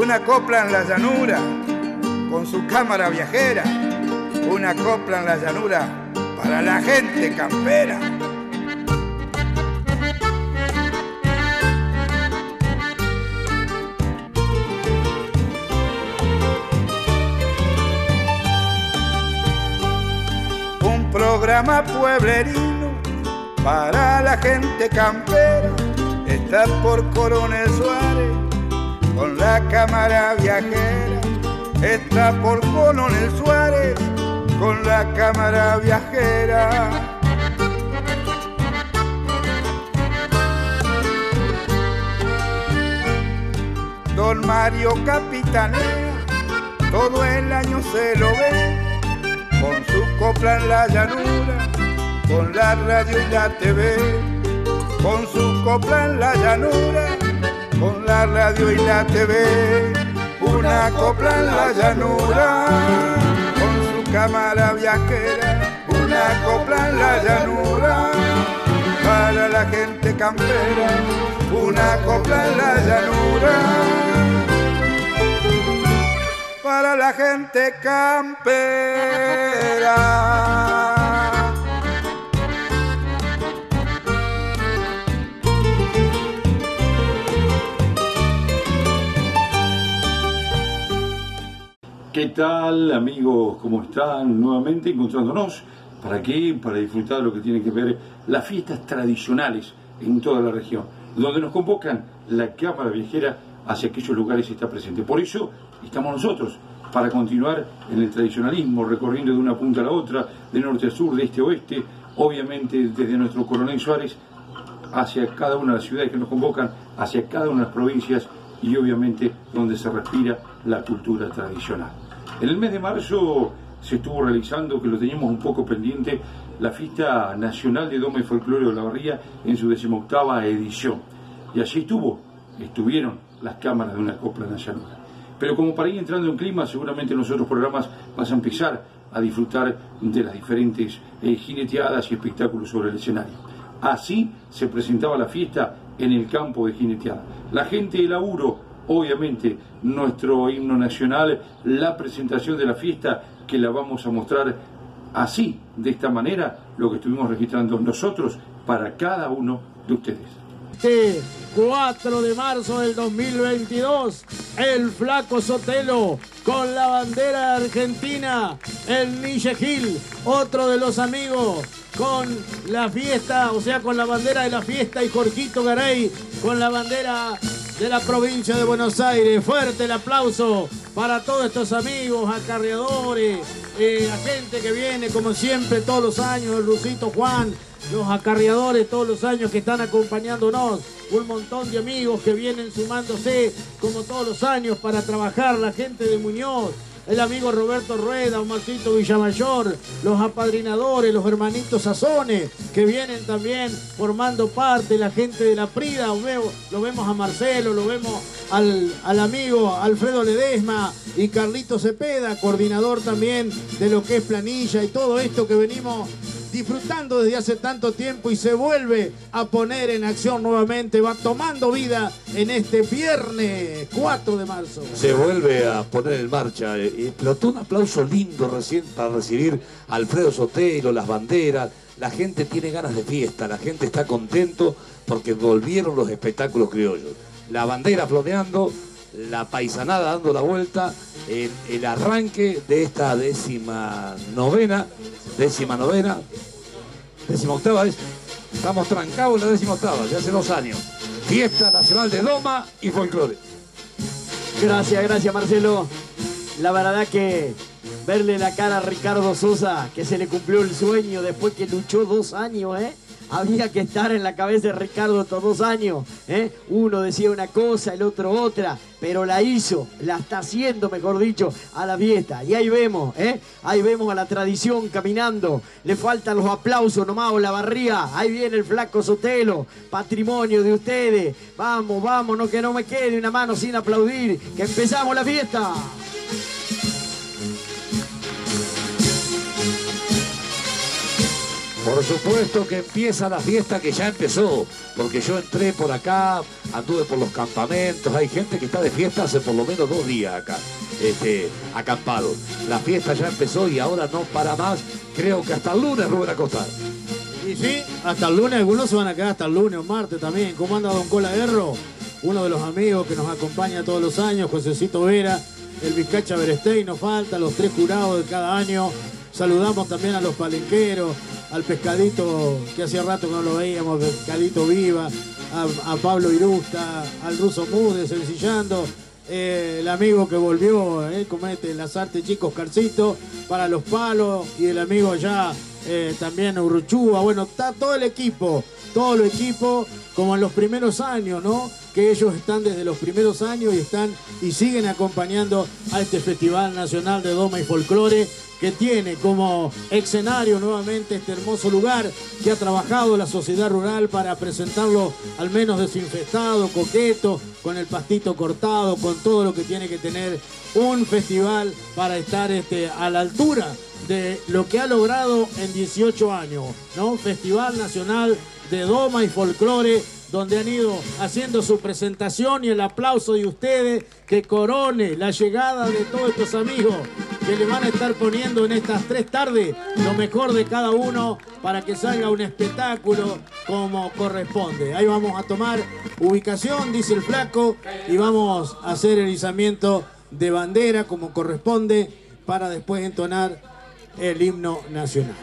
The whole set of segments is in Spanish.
una copla en la llanura, con su cámara viajera, una copla en la llanura para la gente campera. Un programa pueblerino para la gente campera, está por Coronel Suárez con la cámara viajera, está por Coronel Suárez con la cámara viajera. Don Mario Capitanea, todo el año se lo ve, con su copla en la llanura, con la radio y la TV, con su copla en la llanura, con la radio y la TV, una copla en la llanura, con su cámara viajera, una copla en la llanura, para la gente campera, una copla en la llanura para la gente campera. ¿Qué tal amigos? ¿Cómo están? Nuevamente encontrándonos. ¿Para qué? Para disfrutar de lo que tiene que ver las fiestas tradicionales en toda la región, donde nos convocan la Cámara Viajera hacia aquellos lugares que está presente. Por eso estamos nosotros, para continuar en el tradicionalismo, recorriendo de una punta a la otra, de norte a sur, de este a oeste, obviamente desde nuestro Coronel Suárez hacia cada una de las ciudades que nos convocan, hacia cada una de las provincias y obviamente donde se respira la cultura tradicional. En el mes de marzo se estuvo realizando, que lo teníamos un poco pendiente, la fiesta nacional de Doma y Folclore de la Barría en su decimoctava edición. Y allí estuvo, estuvieron las cámaras de una copla nacional. Pero como para ir entrando en clima, seguramente en los otros programas vas a empezar a disfrutar de las diferentes eh, jineteadas y espectáculos sobre el escenario. Así se presentaba la fiesta en el campo de jineteada. La gente de laburo, obviamente, nuestro himno nacional, la presentación de la fiesta que la vamos a mostrar así, de esta manera, lo que estuvimos registrando nosotros para cada uno de ustedes. Este 4 de marzo del 2022, el Flaco Sotelo con la bandera argentina, el Niche Gil, otro de los amigos con la fiesta, o sea, con la bandera de la fiesta y Jorquito Garay con la bandera de la provincia de Buenos Aires. Fuerte el aplauso para todos estos amigos, acarreadores, eh, la gente que viene como siempre todos los años, el Rusito Juan, los acarreadores todos los años que están acompañándonos, un montón de amigos que vienen sumándose como todos los años para trabajar, la gente de Muñoz, el amigo Roberto Rueda, Omarcito Villamayor, los apadrinadores, los hermanitos Sazones, que vienen también formando parte, la gente de la Prida, lo vemos a Marcelo, lo vemos al, al amigo Alfredo Ledesma y Carlito Cepeda, coordinador también de lo que es planilla y todo esto que venimos disfrutando desde hace tanto tiempo y se vuelve a poner en acción nuevamente, va tomando vida en este viernes 4 de marzo. Se vuelve a poner en marcha. eh, explotó un aplauso lindo recién para recibir Alfredo Sotelo, las banderas. La gente tiene ganas de fiesta, la gente está contento porque volvieron los espectáculos criollos. La bandera floteando, la paisanada dando la vuelta, el, el arranque de esta décima novena, décima novena, décima octava es, estamos trancados en la décima octava, de hace dos años. Fiesta Nacional de Doma y Folclore. Gracias, gracias Marcelo. La verdad que verle la cara a Ricardo Sosa, que se le cumplió el sueño después que luchó dos años, ¿eh? Había que estar en la cabeza de Ricardo estos dos años, ¿eh? Uno decía una cosa, el otro otra, pero la hizo, la está haciendo, mejor dicho, a la fiesta. Y ahí vemos, ¿eh? Ahí vemos a la tradición caminando. Le faltan los aplausos nomás, o la barría. Ahí viene el flaco Sotelo, patrimonio de ustedes. Vamos, vamos, no que no me quede una mano sin aplaudir, que empezamos la fiesta. Por supuesto que empieza la fiesta que ya empezó, porque yo entré por acá, anduve por los campamentos, hay gente que está de fiesta hace por lo menos dos días acá, este, acampado. La fiesta ya empezó y ahora no para más, creo que hasta el lunes Rubén Acosta. Y sí, hasta el lunes, algunos se van a quedar hasta el lunes o martes también. ¿Cómo anda Don Cola? Uno de los amigos que nos acompaña todos los años, Josecito Vera, el Vizcacha Berestey, nos falta, los tres jurados de cada año. Saludamos también a los palenqueros, al pescadito que hacía rato no lo veíamos, pescadito viva, a, Pablo Irusta, al ruso Mude, sencillando, eh, el amigo que volvió, eh, comete las artes chicos Carcito, para los palos, y el amigo ya eh, también Urruchúa, bueno, está todo el equipo, todo el equipo, como en los primeros años, ¿no? Que ellos están desde los primeros años y están y siguen acompañando a este Festival Nacional de Doma y Folclore que tiene como escenario nuevamente este hermoso lugar que ha trabajado la sociedad rural para presentarlo al menos desinfectado, coqueto, con el pastito cortado, con todo lo que tiene que tener un festival para estar este, a la altura de lo que ha logrado en 18 años, ¿no? Festival Nacional de Doma y Folclore donde han ido haciendo su presentación y el aplauso de ustedes que corone la llegada de todos estos amigos que le van a estar poniendo en estas tres tardes lo mejor de cada uno para que salga un espectáculo como corresponde. Ahí vamos a tomar ubicación, dice el flaco, y vamos a hacer el izamiento de bandera como corresponde para después entonar el himno nacional.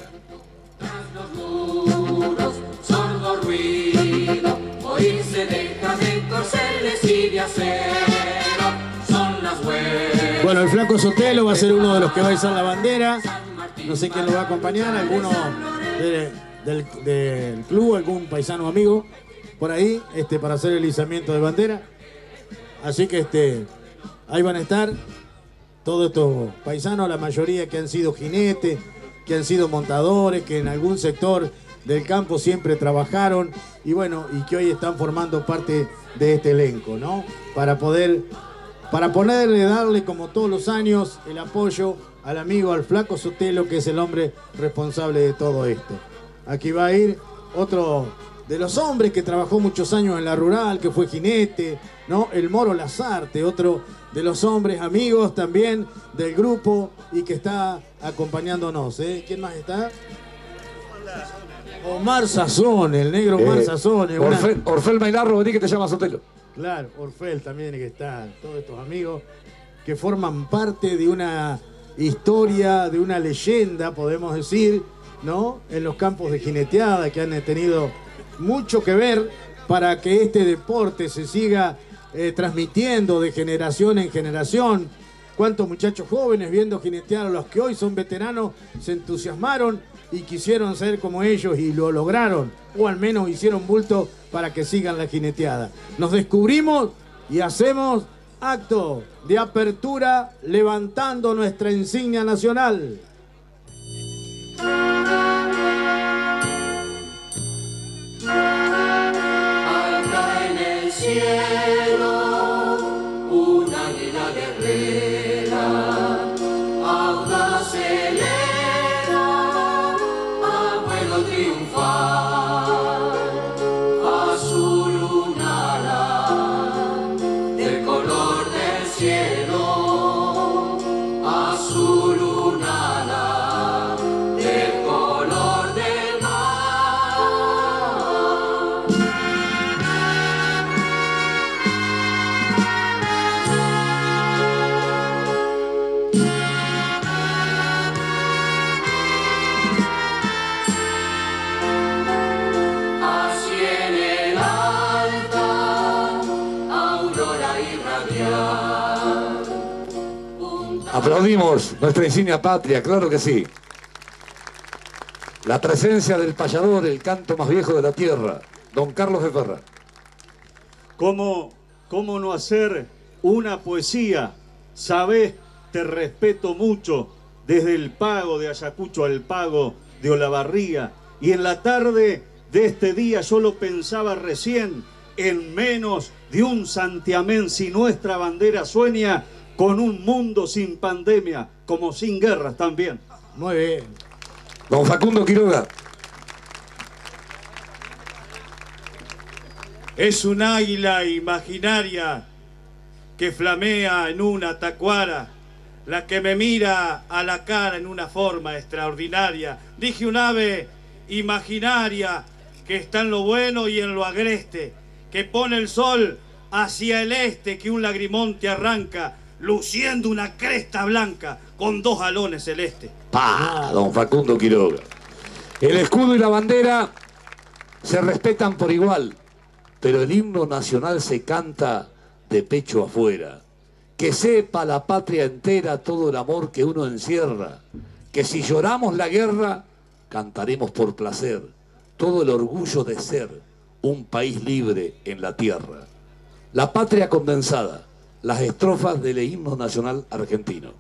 Bueno, el flaco Sotelo va a ser uno de los que va a izar la bandera. No sé quién lo va a acompañar, alguno del, club, algún paisano amigo por ahí, este, para hacer el izamiento de bandera. Así que este, ahí van a estar todos estos paisanos, la mayoría que han sido jinetes, que han sido montadores, que en algún sector del campo siempre trabajaron y bueno, y que hoy están formando parte de este elenco, ¿no? Para poder, para ponerle, darle como todos los años el apoyo al amigo, al flaco Sotelo, que es el hombre responsable de todo esto. Aquí va a ir otro de los hombres que trabajó muchos años en la rural, que fue jinete, ¿no? El Moro Lazarte, otro de los hombres amigos también del grupo y que está acompañándonos. ¿eh? ¿Quién más está? Omar Sazón, el negro Omar eh, Orfel, Orfel Mailarro, vení que te llama Sotelo. Claro, Orfel también que está, todos estos amigos que forman parte de una historia, de una leyenda, podemos decir, ¿no? En los campos de jineteada que han tenido mucho que ver para que este deporte se siga eh, transmitiendo de generación en generación. Cuántos muchachos jóvenes viendo jinetear a los que hoy son veteranos se entusiasmaron y quisieron ser como ellos y lo lograron, o al menos hicieron bulto para que sigan la jineteada. Nos descubrimos y hacemos acto de apertura levantando nuestra insignia nacional. Cielo, Aplaudimos nuestra insignia patria, claro que sí. La presencia del payador, el canto más viejo de la tierra, don Carlos de Ferra. ¿Cómo, cómo no hacer una poesía? Sabes, te respeto mucho, desde el pago de Ayacucho al pago de Olavarría. Y en la tarde de este día yo lo pensaba recién, en menos de un santiamén, si nuestra bandera sueña, con un mundo sin pandemia, como sin guerras también. Muy bien. Don Facundo Quiroga. Es un águila imaginaria que flamea en una tacuara, la que me mira a la cara en una forma extraordinaria. Dije un ave imaginaria que está en lo bueno y en lo agreste, que pone el sol hacia el este, que un lagrimón te arranca, luciendo una cresta blanca con dos alones celestes. ¡Pah! Don Facundo Quiroga. El escudo y la bandera se respetan por igual, pero el himno nacional se canta de pecho afuera. Que sepa la patria entera todo el amor que uno encierra. Que si lloramos la guerra, cantaremos por placer. Todo el orgullo de ser un país libre en la tierra. La patria condensada, las estrofas del himno nacional argentino.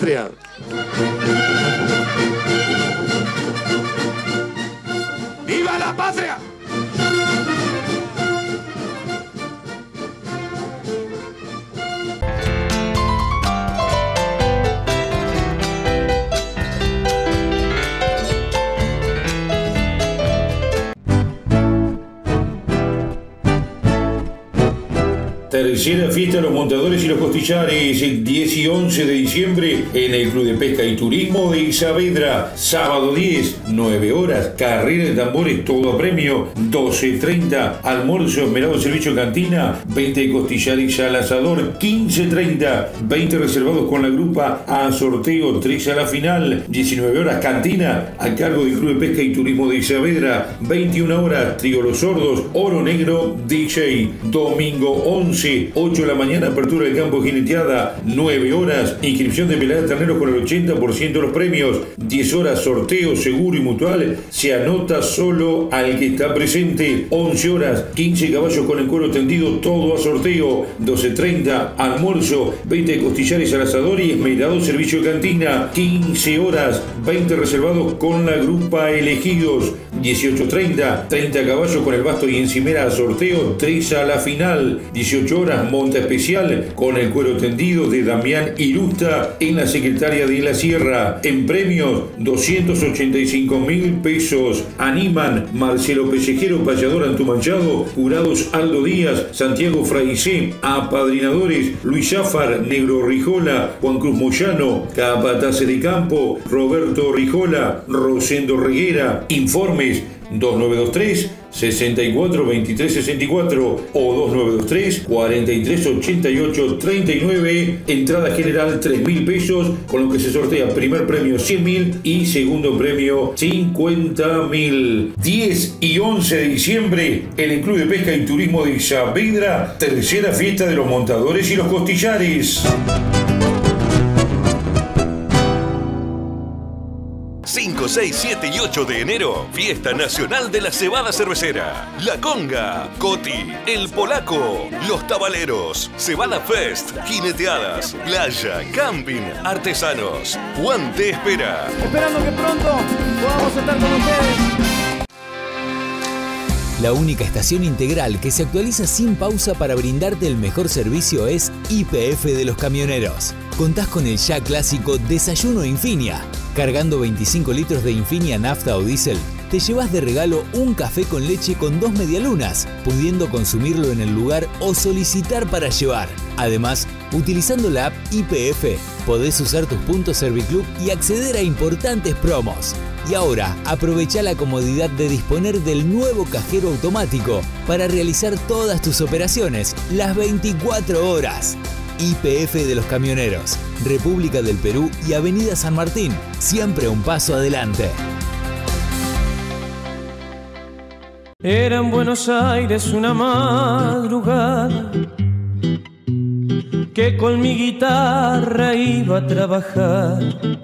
¡Viva Tercera fiesta de los montadores y los costillares, el 10 y 11 de diciembre en el Club de Pesca y Turismo de Isavedra. Sábado 10, 9 horas, carrera de tambores, todo a premio. 12.30, almuerzo, esmerado servicio cantina. 20 costillares al asador. 15.30, 20 reservados con la grupa a sorteo. 3 a la final. 19 horas, cantina a cargo del Club de Pesca y Turismo de Isavedra. 21 horas, Trío Los Sordos, Oro Negro, DJ. Domingo 11, 8 de la mañana, apertura del campo jineteada. 9 horas, inscripción de pelada de terneros con el 80% de los premios. 10 horas, sorteo seguro y mutual. Se anota solo al que está presente. 11 horas, 15 caballos con el cuero tendido, todo a sorteo. 12.30, almuerzo, 20 costillares al asador y esmerado servicio de cantina. 15 horas, 20 reservados con la grupa elegidos. 18.30, 30 caballos con el basto y encimera a sorteo, 3 a la final. 18 horas, monta especial con el cuero tendido de Damián Irusta en la secretaria de la Sierra. En premios, 285 mil pesos. Animan Marcelo Pellejero, Payador Antumanchado, jurados Aldo Díaz, Santiago Fraicé, apadrinadores Luis Zafar, Negro Rijola, Juan Cruz Moyano, Capatace de Campo, Roberto Rijola, Rosendo Reguera. Informes 2923 64 23 64 o 2923 43 88 39 entrada general 3 mil pesos con lo que se sortea primer premio 100 mil y segundo premio 50 mil. 10 y 11 de diciembre en el Club de Pesca y Turismo de Saavedra tercera fiesta de los montadores y los costillares 5, 6, 7 y 8 de enero, Fiesta Nacional de la Cebada Cervecera. La Conga, Coti, El Polaco, Los Tabaleros, Cebada Fest, Jineteadas, Playa, Camping, Artesanos. Juan te espera. Esperando que pronto podamos estar con ustedes. La única estación integral que se actualiza sin pausa para brindarte el mejor servicio es IPF de los camioneros. Contás con el ya clásico Desayuno Infinia. Cargando 25 litros de Infinia nafta o diésel, te llevas de regalo un café con leche con dos medialunas, pudiendo consumirlo en el lugar o solicitar para llevar. Además, utilizando la app IPF, podés usar tus puntos Serviclub y acceder a importantes promos. Y ahora, aprovecha la comodidad de disponer del nuevo cajero automático para realizar todas tus operaciones las 24 horas. IPF de los Camioneros, República del Perú y Avenida San Martín, siempre un paso adelante. Era en Buenos Aires una madrugada que con mi guitarra iba a trabajar.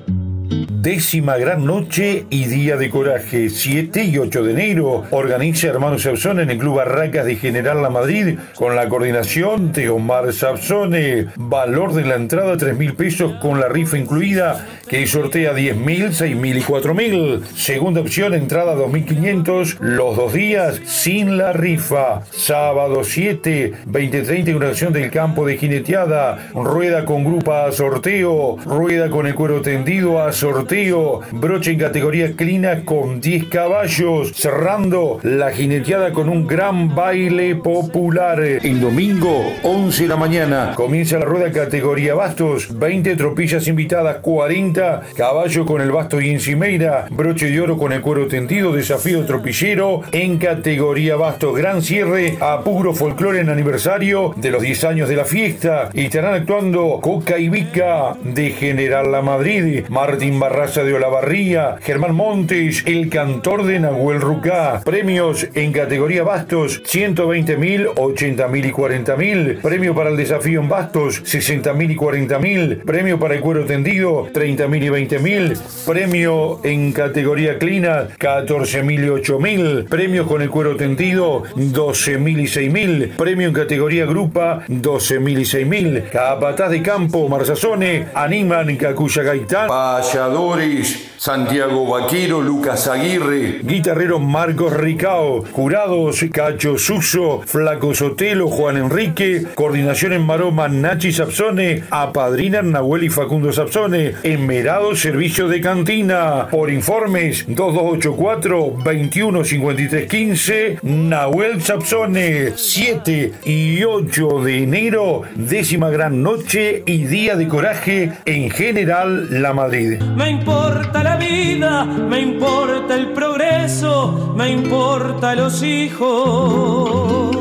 Décima gran noche y día de coraje, 7 y 8 de enero. Organiza Hermano Sabzone en el Club Barracas de General La Madrid con la coordinación de Omar Sabzone. Valor de la entrada 3 mil pesos con la rifa incluida que sortea 10 mil, 6 mil y 4 mil. Segunda opción, entrada 2.500 los dos días sin la rifa. Sábado 7, 20.30 inauguración del campo de jineteada. Rueda con grupa a sorteo. Rueda con el cuero tendido a sorteo. Broche en categoría clina con 10 caballos. Cerrando la jineteada con un gran baile popular. El domingo, 11 de la mañana, comienza la rueda categoría bastos. 20 tropillas invitadas, 40 caballo con el basto y encimeira. Broche de oro con el cuero tendido. Desafío tropillero en categoría bastos. Gran cierre a puro folclore en aniversario de los 10 años de la fiesta. Y estarán actuando Coca y Vica de General La Madrid. Martín Barraza de Olavarría, Germán Montes, el cantor de Nahuel Rucá. Premios en categoría bastos, 120 mil, 80 mil y 40 mil. Premio para el desafío en bastos, 60 mil y 40 mil. Premio para el cuero tendido, 30 mil y 20 mil. Premio en categoría clina, 14 mil y 8 mil. Premios con el cuero tendido, 12 mil y 6 mil. Premio en categoría grupa, 12 mil y 6 mil. Capataz de campo, Marzazone, Animan, Cacuya Gaitán. Payador Locutores, Santiago Vaquero, Lucas Aguirre, guitarrero Marcos Ricao, jurados Cacho Suso, Flaco Sotelo, Juan Enrique, coordinación en Maroma Nachi Sapsone, apadrinan Nahuel y Facundo Sapsone, Enmerado Servicio de Cantina, por informes 2284 215315 Nahuel Sapsone, 7 y 8 de enero, décima gran noche y día de coraje en General La Madrid. Me importa la vida, me importa el progreso, me importa los hijos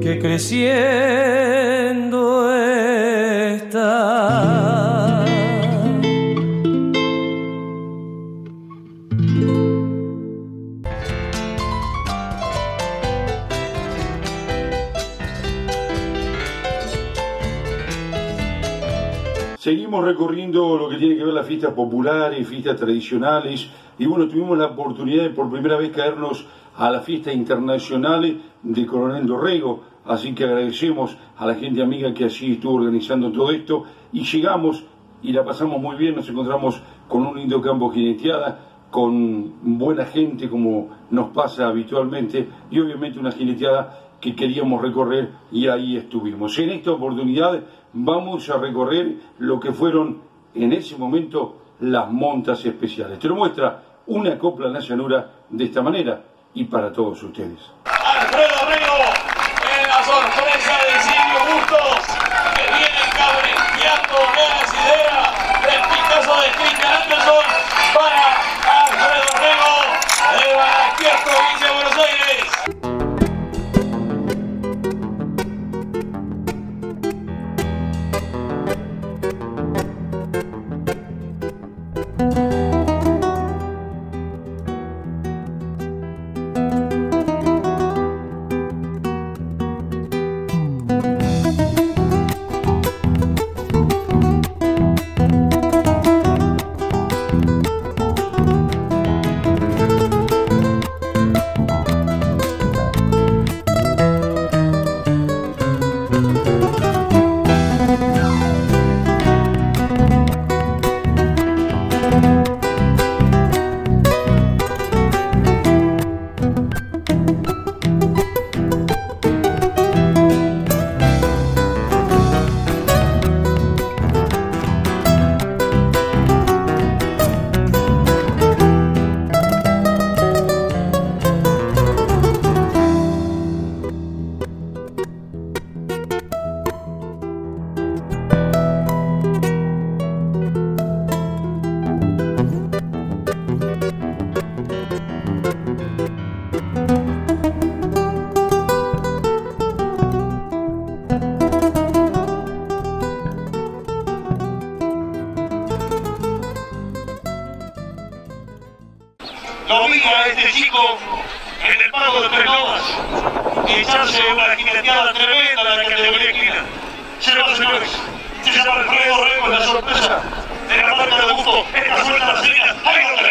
que creciendo Seguimos recorriendo lo que tiene que ver las fiestas populares, fiestas tradicionales, y bueno, tuvimos la oportunidad de por primera vez caernos a las fiestas internacionales de Coronel Dorrego, así que agradecemos a la gente amiga que allí estuvo organizando todo esto, y llegamos y la pasamos muy bien, nos encontramos con un lindo campo jineteada, con buena gente como nos pasa habitualmente, y obviamente una jineteada que queríamos recorrer y ahí estuvimos. En esta oportunidad vamos a recorrer lo que fueron en ese momento las montas especiales. Te lo muestra una copla en la llanura de esta manera y para todos ustedes. Alfredo Rego en la sorpresa de Silvio Bustos que viene cabreteando suelta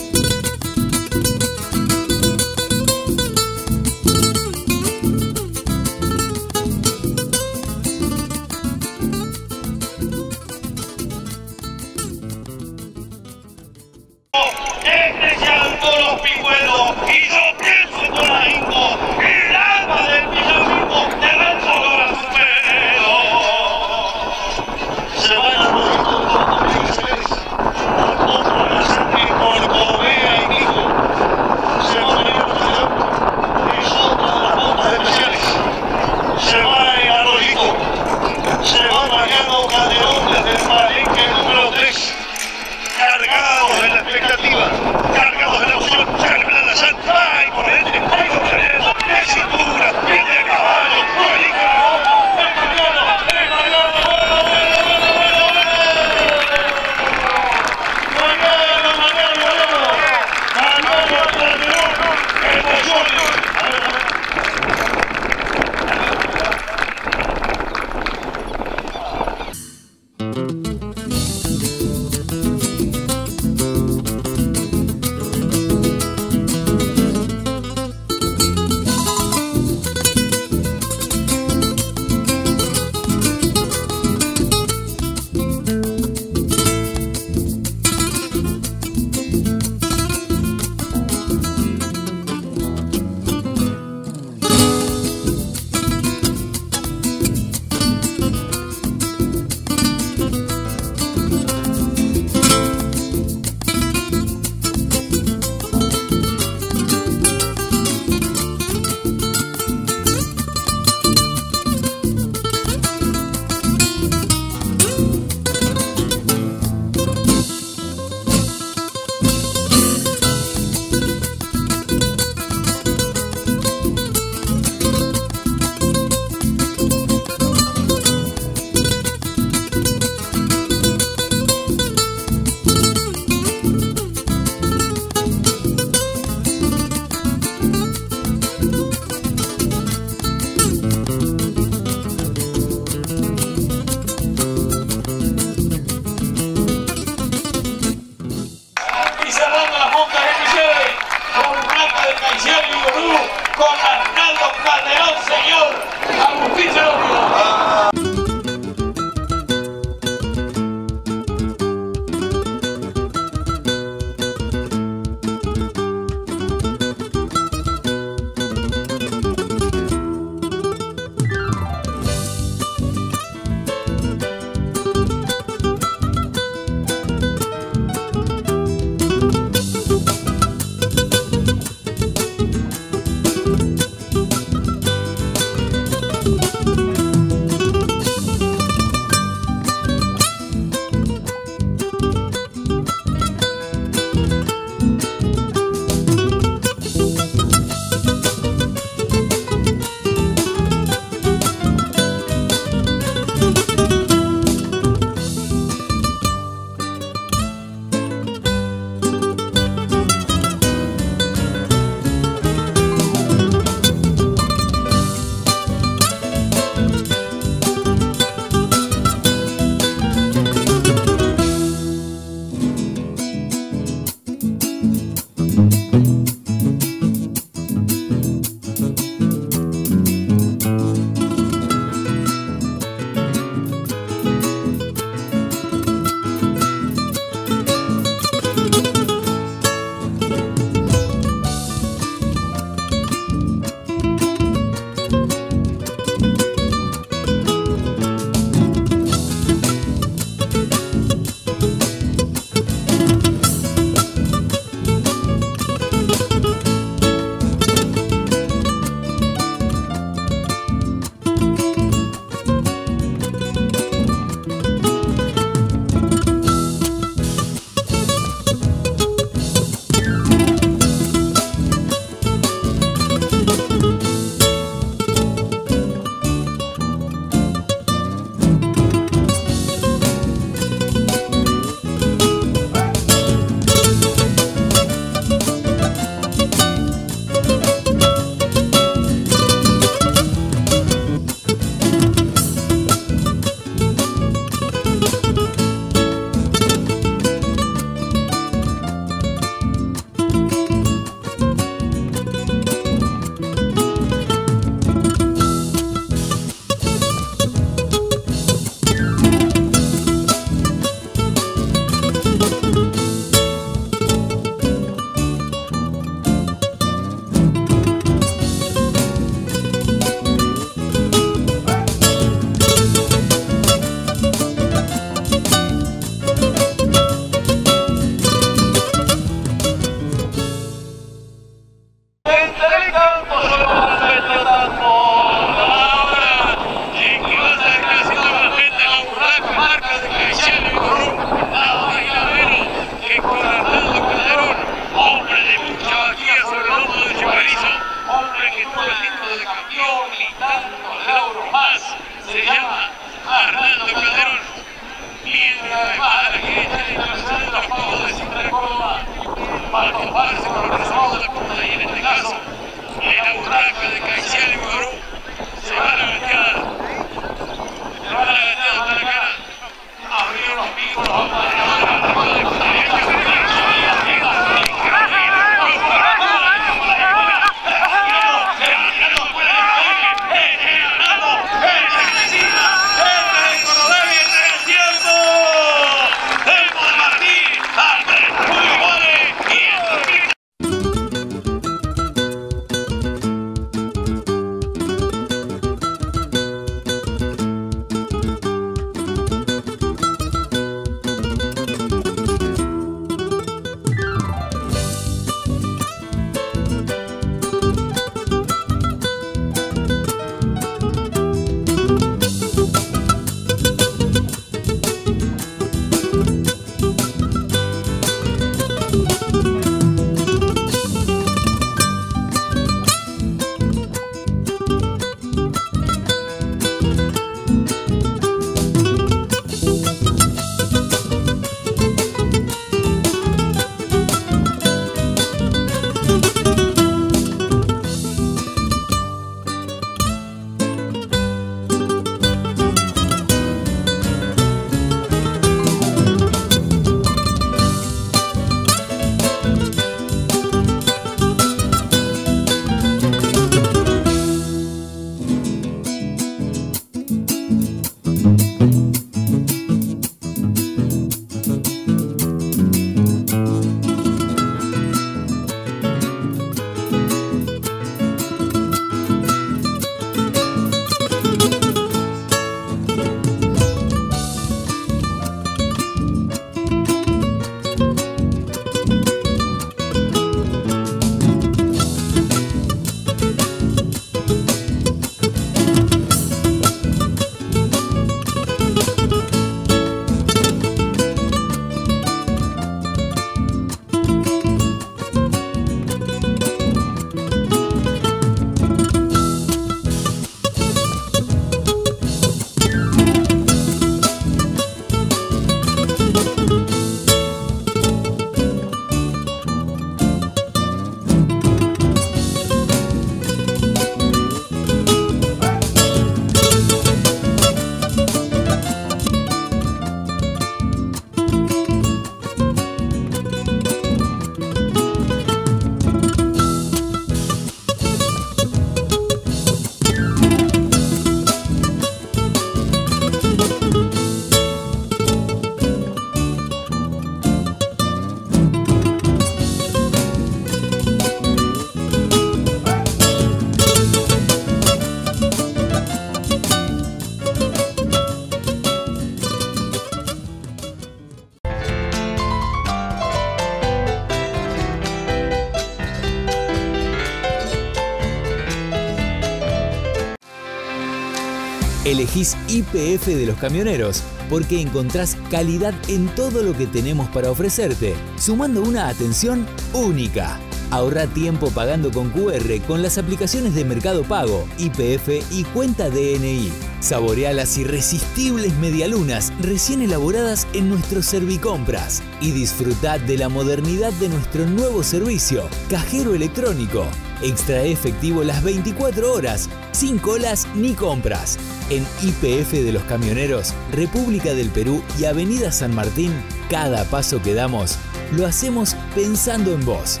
IPF de los camioneros porque encontrás calidad en todo lo que tenemos para ofrecerte, sumando una atención única. Ahorra tiempo pagando con QR con las aplicaciones de Mercado Pago, IPF y cuenta DNI. Saborea las irresistibles medialunas recién elaboradas en nuestros Servicompras y disfruta de la modernidad de nuestro nuevo servicio, cajero electrónico. Extrae efectivo las 24 horas, sin colas ni compras. En IPF de los Camioneros, República del Perú y Avenida San Martín, cada paso que damos lo hacemos pensando en vos.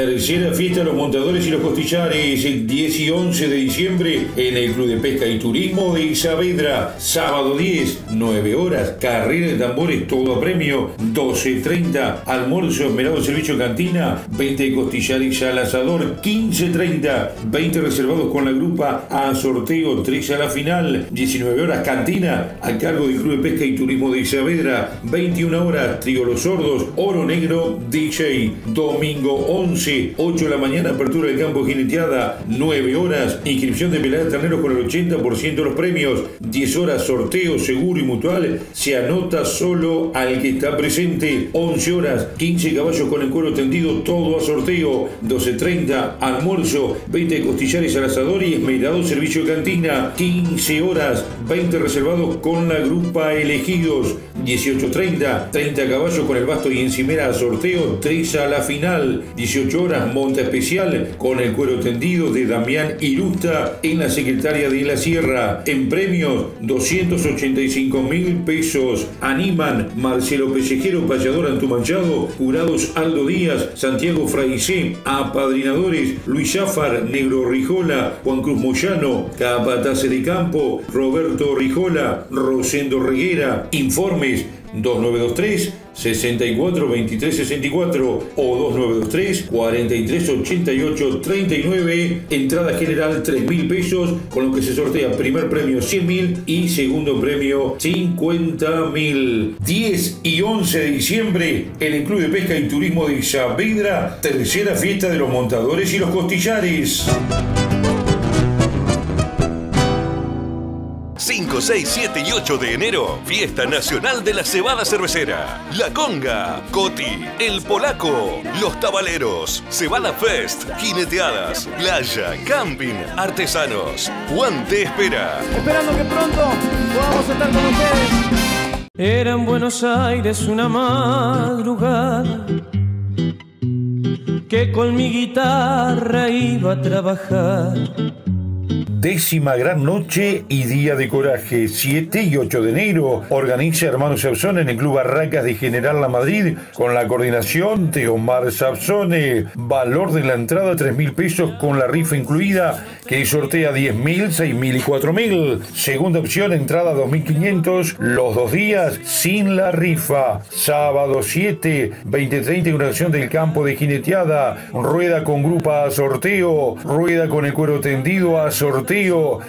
Tercera fiesta de los montadores y los costillares, el 10 y 11 de diciembre en el Club de Pesca y Turismo de Isavedra. Sábado 10, 9 horas, carrera de tambores, todo a premio. 12.30, almuerzo, esmerado servicio cantina. 20 de costillares al asador. 15.30, 20 reservados con la grupa a sorteo. 13 a la final. 19 horas, cantina a cargo del Club de Pesca y Turismo de Isavedra. 21 horas, Trío Los Sordos, Oro Negro, DJ. Domingo 11 11, 8 de la mañana, apertura del campo jineteada, 9 horas, inscripción de peladas terneros con el 80% de los premios, 10 horas, sorteo seguro y mutual, se anota solo al que está presente, 11 horas, 15 caballos con el cuero tendido, todo a sorteo, 12.30, almuerzo, 20 costillares al asador y esmerado servicio de cantina, 15 horas, 20 reservados con la grupa elegidos, 18.30, 30 caballos con el basto y encimera a sorteo, 3 a la final, 18 horas, monta especial con el cuero tendido de Damián Irusta en la secretaria de la Sierra. En premios, 285 mil pesos. Animan Marcelo Pellejero, Payador Antumanchado, jurados Aldo Díaz, Santiago Fraicé, apadrinadores Luis Zafar, Negro Rijola, Juan Cruz Moyano, Capatace de Campo, Roberto Rijola, Rosendo Reguera. Informes 2923 64 23 64 o 2923 43 88 39 entrada general 3 mil pesos con lo que se sortea primer premio 100 mil y segundo premio 50 mil. 10 y 11 de diciembre en el Club de Pesca y Turismo de Saavedra tercera fiesta de los montadores y los costillares 5, 6, 7 y 8 de enero, Fiesta Nacional de la Cebada Cervecera. La Conga, Coti, El Polaco, Los Tabaleros, Cebada Fest, Jineteadas, Playa, Camping, Artesanos. Juan te espera. Esperando que pronto podamos estar con ustedes. Era en Buenos Aires una madrugada que con mi guitarra iba a trabajar. Décima gran noche y día de coraje, 7 y 8 de enero. Organiza Hermanos Sapsone en el Club Barracas de General La Madrid con la coordinación de Omar Sapsone. Valor de la entrada 3 mil pesos con la rifa incluida que sortea 10 mil, 6 mil y 4 mil. Segunda opción, entrada 2.500 los dos días sin la rifa. Sábado 7, 20.30 inauguración del campo de jineteada. Rueda con grupa a sorteo. Rueda con el cuero tendido a sorteo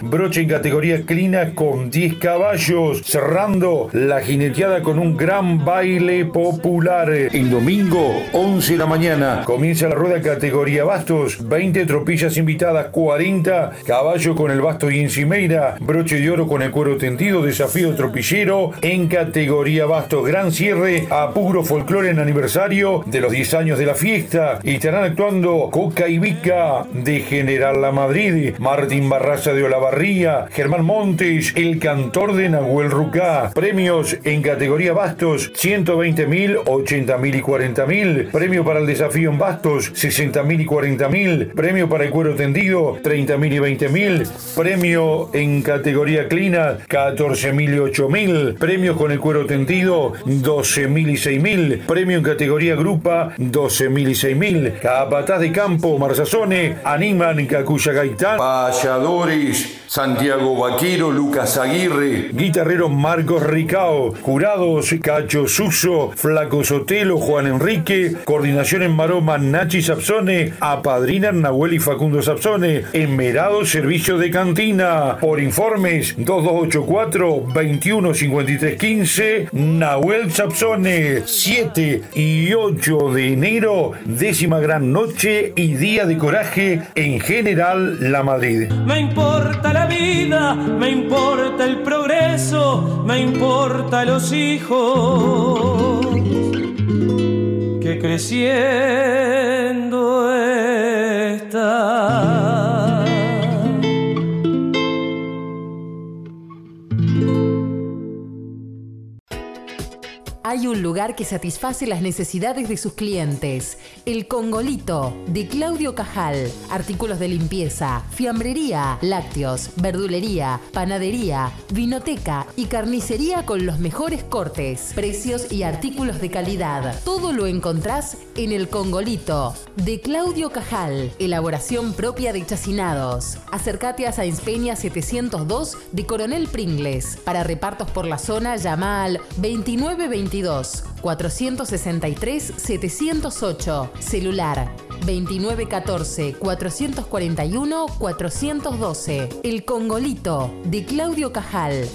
broche en categoría clina con 10 caballos, cerrando la jineteada con un gran baile popular. El domingo, 11 de la mañana, comienza la rueda categoría bastos, 20 tropillas invitadas, 40 caballos con el basto y encimeira, broche de oro con el cuero tendido, desafío tropillero en categoría bastos, gran cierre a puro folclore en aniversario de los 10 años de la fiesta. Y estarán actuando Coca y Vica de General La Madrid, Martín Barra Raza de Olavarría, Germán Montes, el cantor de Nahuel Rucá. Premios en categoría Bastos, 120 mil, 80 mil y 40 mil. Premio para el desafío en Bastos, 60 mil y 40 mil. Premio para el cuero tendido, 30 mil y 20 mil. Premio en categoría Clina, 14 mil y 8 mil. Premios con el cuero tendido, 12 mil y 6 mil. Premio en categoría Grupa, 12 mil y 6 mil. Capataz de campo, Marzazone, Animan, Cacuya Gaitán. Payador Santiago Vaquero, Lucas Aguirre, guitarreros Marcos Ricao, jurados Cacho Suso, Flaco Sotelo, Juan Enrique, coordinación en Maroma Nachi Sapsone, apadrinan Nahuel y Facundo Sapsone, enmerado servicio de cantina, por informes 2284 215315 Nahuel Sapsone, 7 y 8 de enero, décima gran noche y día de coraje en general La Madrid importa la vida, me importa el progreso, me importa los hijos que creciendo Hay un lugar que satisface las necesidades de sus clientes. El Congolito, de Claudio Cajal. Artículos de limpieza, fiambrería, lácteos, verdulería, panadería, vinoteca y carnicería con los mejores cortes, precios y artículos de calidad. Todo lo encontrás en El Congolito, de Claudio Cajal. Elaboración propia de chacinados. Acércate a Sáenz Peña 702 de Coronel Pringles. Para repartos por la zona, llama al 2922 463 708. Celular 2914 441 412. El Congolito de Claudio Cajal.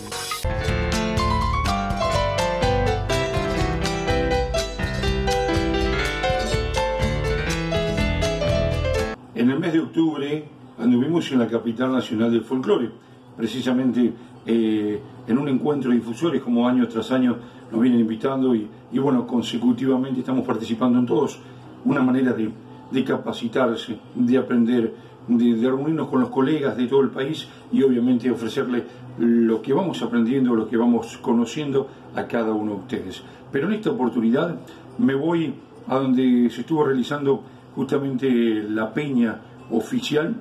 En el mes de octubre anduvimos en la capital nacional del folclore, precisamente eh, en un encuentro de difusores, como año tras año nos vienen invitando y, bueno, consecutivamente estamos participando en todos. Una manera de, de capacitarse, de aprender, de, de reunirnos con los colegas de todo el país y obviamente ofrecerle lo que vamos aprendiendo, lo que vamos conociendo a cada uno de ustedes. Pero en esta oportunidad me voy a donde se estuvo realizando justamente la peña oficial,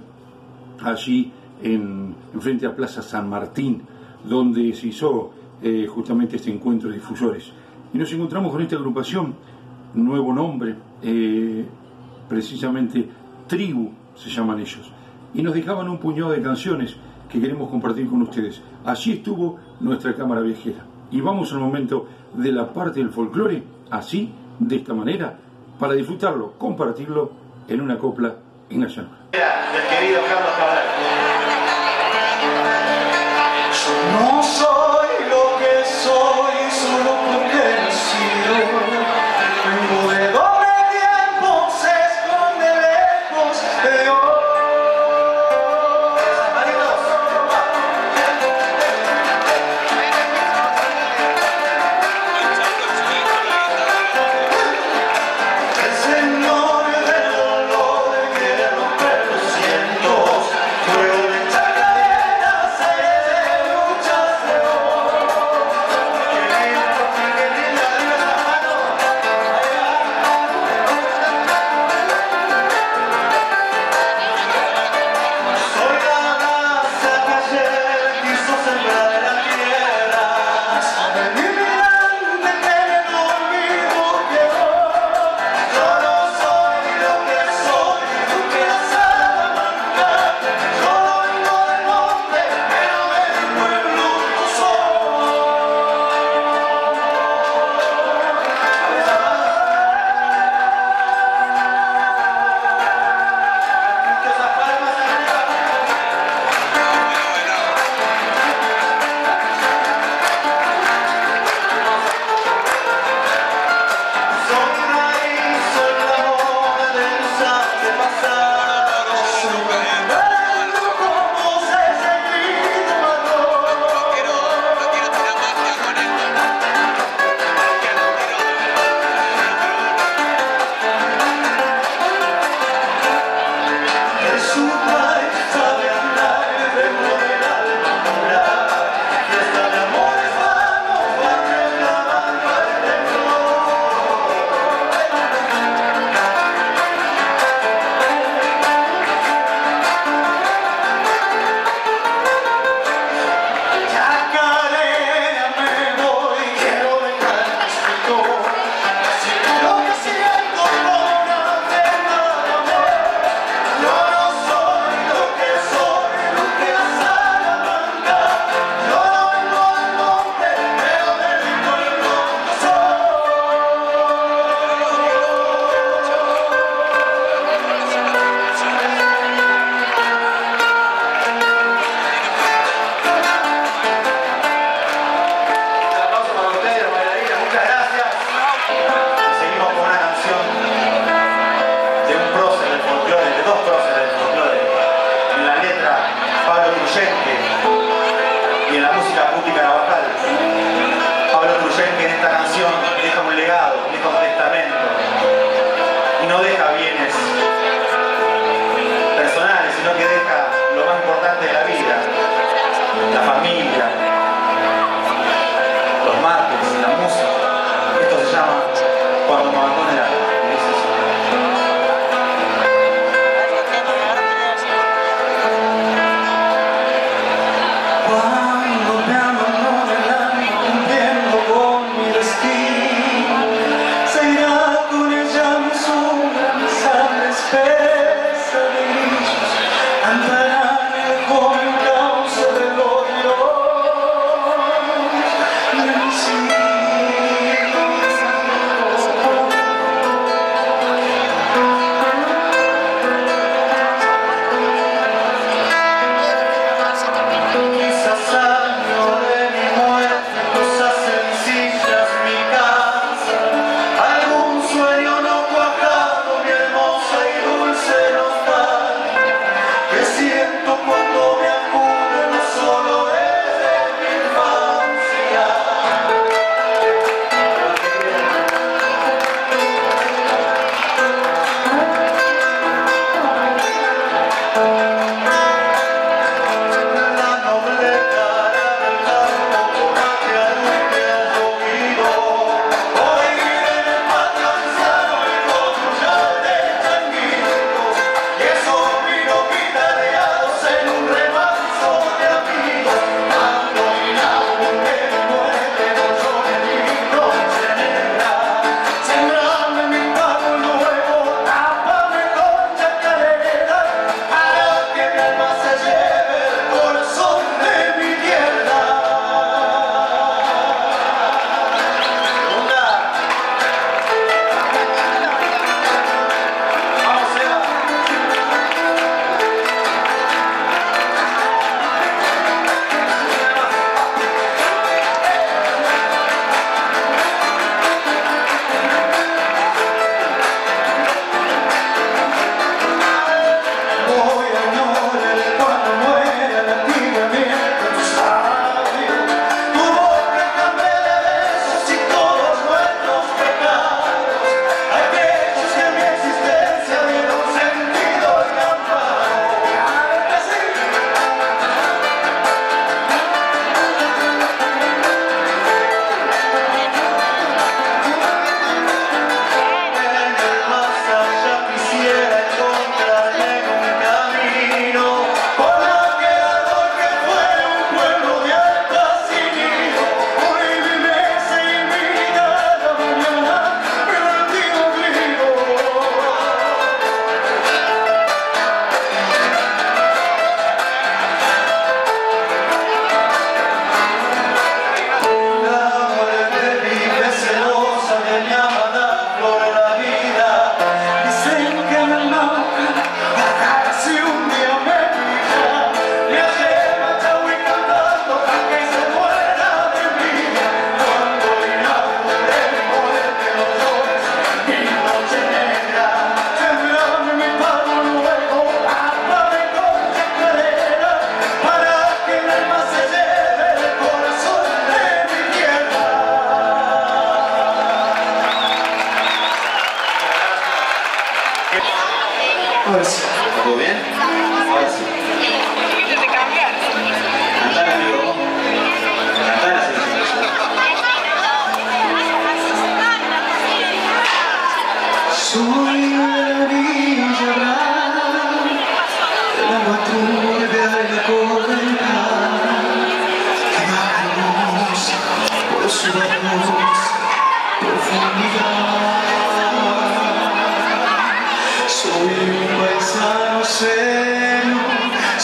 allí en, en frente a Plaza San Martín, donde se hizo eh, justamente este encuentro de difusores. Y nos encontramos con esta agrupación, nuevo nombre, eh, precisamente Tribu se llaman ellos. Y nos dejaban un puñado de canciones que queremos compartir con ustedes. Allí estuvo nuestra cámara viajera. Y vamos al momento de la parte del folclore, así, de esta manera, para disfrutarlo, compartirlo en una copla en Nacional. del querido Carlos Cabral. No soy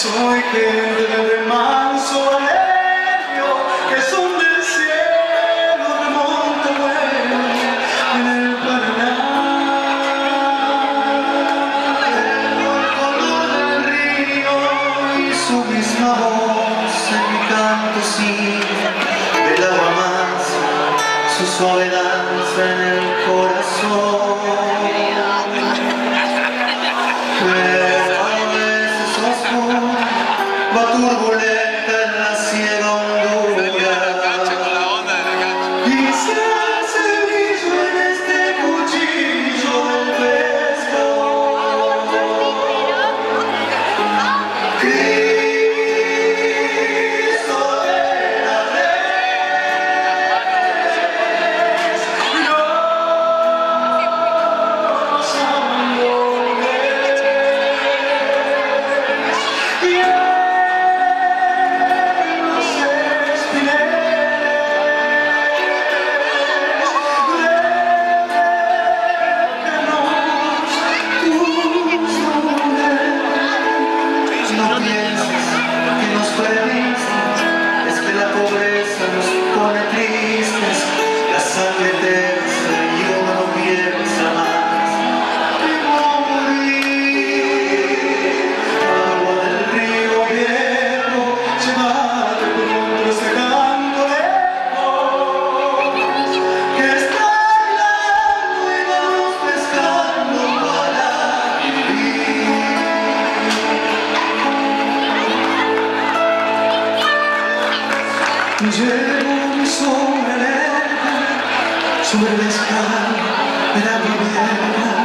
soy gente de. vergono sulle leve, sulle scale della vivera.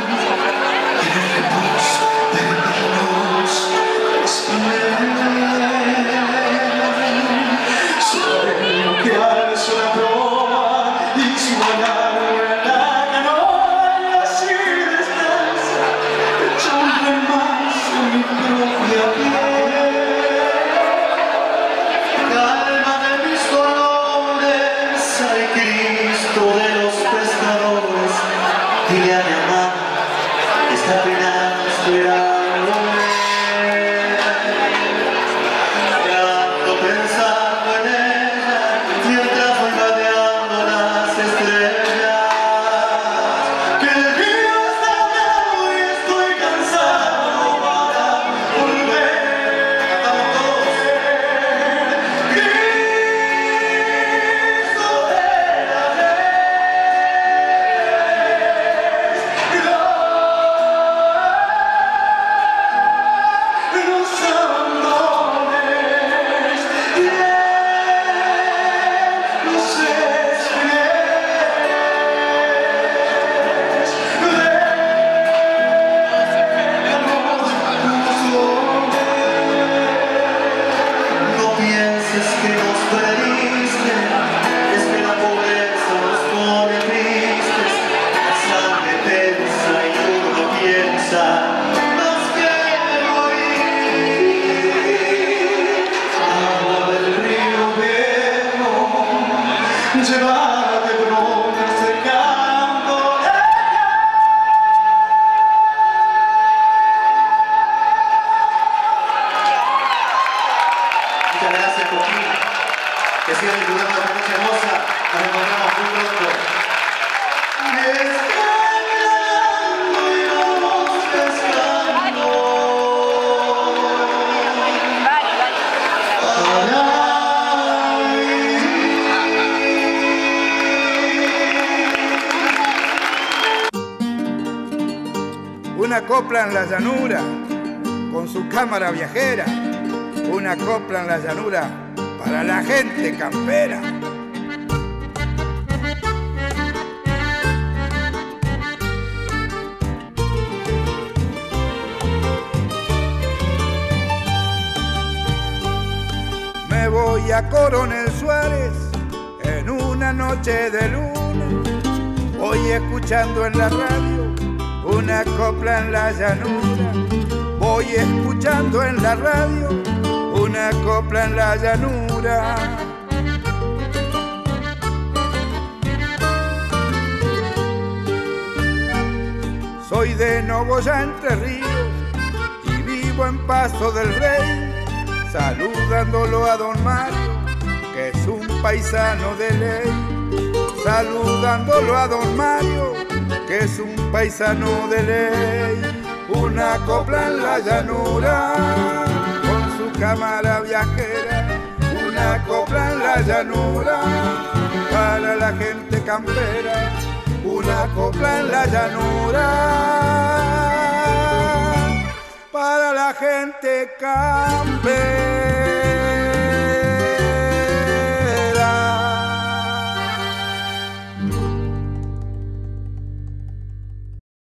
que sigan disfrutando de noche hermosa. Nos encontramos muy pronto. una copla en la llanura, con su cámara viajera, una copla en la llanura para la gente campera. Me voy a Coronel Suárez en una noche de luna, voy escuchando en la radio una copla en la llanura, voy escuchando en la radio una copla en la llanura. Soy de Novoya Entre Ríos y vivo en Paso del Rey, saludándolo a don Mario, que es un paisano de ley, saludándolo a don Mario, que es un paisano de ley, una copla en la llanura, con su cámara viajera, una copla en la llanura, para la gente campera, una copla en la llanura, para la gente campera.